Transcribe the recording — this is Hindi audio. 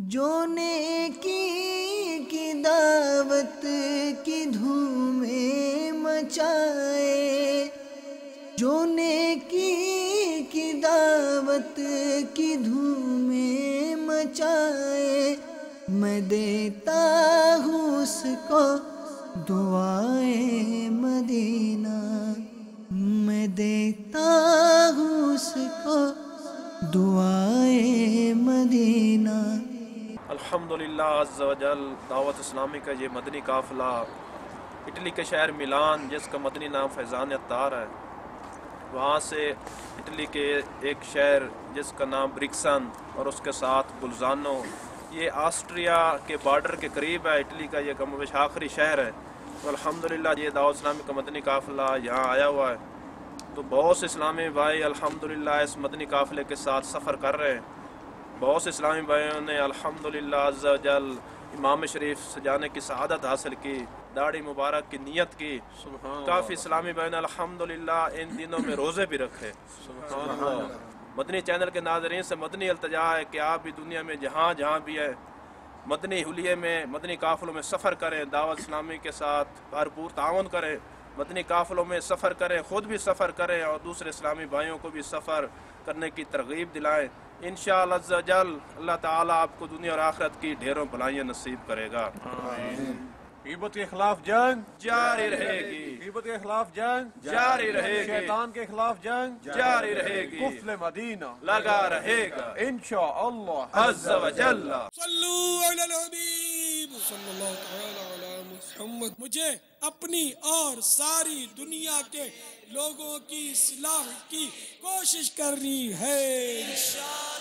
जो नेकी की दावत की धूमे मचाए। जो नेकी की दावत की धूमे मचाए। मैं देता हूँ उसको दुआए मदीना। मैं देता हूँ उसको दुआए मदीना। अल्हम्दुलिल्लाह दावत इस्लामी का ये मदनी काफ़िला, इटली के शहर मिलान, जिसका मदनी नाम फैज़ान अत्तार है। वहाँ से इटली के एक शहर, जिसका नाम ब्रिक्सन और उसके साथ बुलजानो। ये ऑस्ट्रिया के बॉर्डर के करीब है, इटली का ये कम आखिरी शहर है। तो अल्हम्दुलिल्लाह ये दावत इस्लामी का मदनी काफ़िला यहाँ आया हुआ है। तो बहुत से इस्लामी भाई अल्हम्दुलिल्लाह इस मदनी काफ़िले के साथ सफ़र कर रहे हैं। बहुत से इस्लामी भाइयों ने अल्हम्दुलिल्लाह जल इमाम शरीफ सजाने की शहादत हासिल की दाढ़ी मुबारक की नीयत की। काफ़ी इस्लामी भाई ने अल्हम्दुलिल्लाह इन दिनों में रोज़े भी रखे। मदनी चैनल के नाजरीन से मदनी अल्तजा है कि आप भी दुनिया में जहाँ जहाँ भी है मदनी हुलिये में मदनी काफ़िलों में सफ़र करें दावत इस्लामी के साथ भरपूर तावन करें। मदनी काफ़िलों में सफ़र करें ख़ुद भी सफ़र करें और दूसरे इस्लामी भाइयों को भी सफ़र करने की तरगीब दिलाएँ। इन जल अल्लाह ताला आपको दुनिया और आखरत की ढेरों भलाइयाँ नसीब करेगा। गिबत के खिलाफ जंग। जारी रहेगी। गिबत के खिलाफ जंग। जारी रहेगी। शैतान के खिलाफ जंग। जारी रहेगी। कुफल मदीना। लगा रहेगा। इंशा अल्लाह मुहम्मद मुझे अपनी और सारी दुनिया के लोगों की सलाह की कोशिश करनी है। इंशा